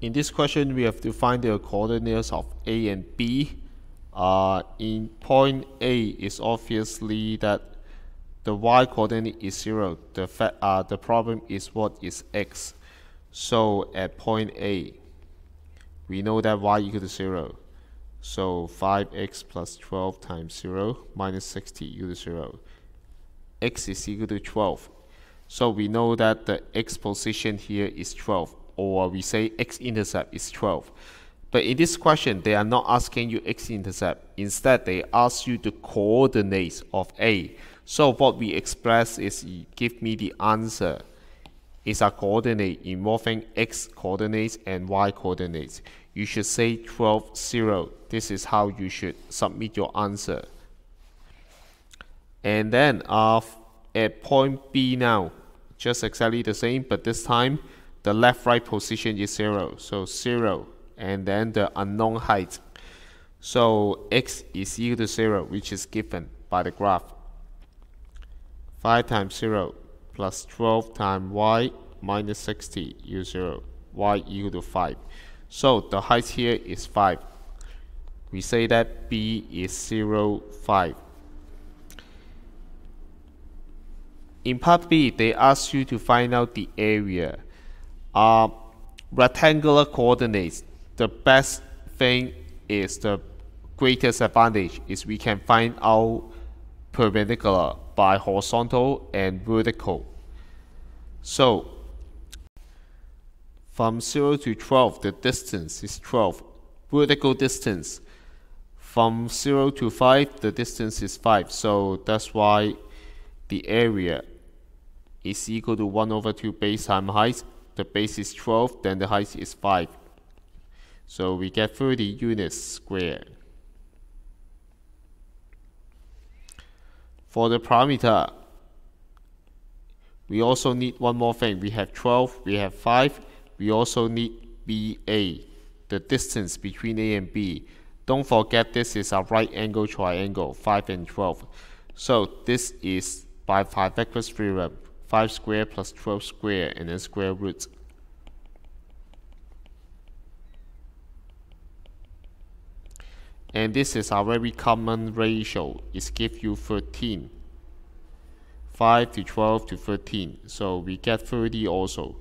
in this question, we have to find the coordinates of A and B. Uh, in point A it's obviously that the y coordinate is 0. The, uh, the problem is what is x. So at point A, we know that y equal to 0. So 5x plus 12 times 0 minus 60 equal to 0. x is equal to 12. So we know that the x position here is 12 or we say x-intercept is 12. But in this question, they are not asking you x-intercept. Instead, they ask you the coordinates of A. So what we express is give me the answer is a coordinate involving x coordinates and y coordinates. You should say 12, 0. This is how you should submit your answer. And then uh, at point B now, just exactly the same, but this time the left right position is 0 so 0 and then the unknown height. So x is equal to 0 which is given by the graph. 5 times 0 plus 12 times y minus 60 equals 0 y equal to 5 so the height here is 5 we say that b is 0 5 in part B, they ask you to find out the area uh, rectangular coordinates, the best thing is the greatest advantage is we can find out perpendicular by horizontal and vertical. So from 0 to 12 the distance is 12. Vertical distance from 0 to 5 the distance is 5 so that's why the area is equal to 1 over 2 base times height the base is 12, then the height is 5. So we get 30 units squared. For the parameter, we also need one more thing. We have 12, we have 5. We also need BA, the distance between A and B. Don't forget this is a right angle triangle, 5 and 12. So this is by Pythagoras theorem. 5 square plus 12 square and then square root. And this is a very common ratio. It gives you 13. 5 to 12 to 13. So we get 30 also.